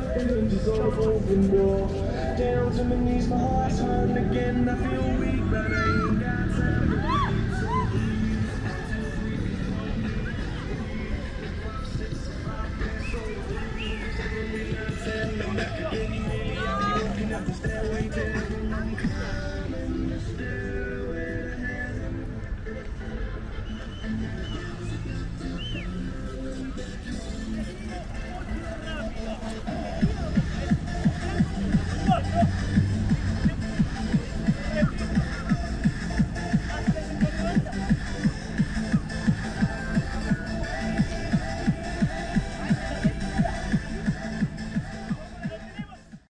the open door. Down to my knees, my heart's hurting again. I feel weak, but I ain't got time. to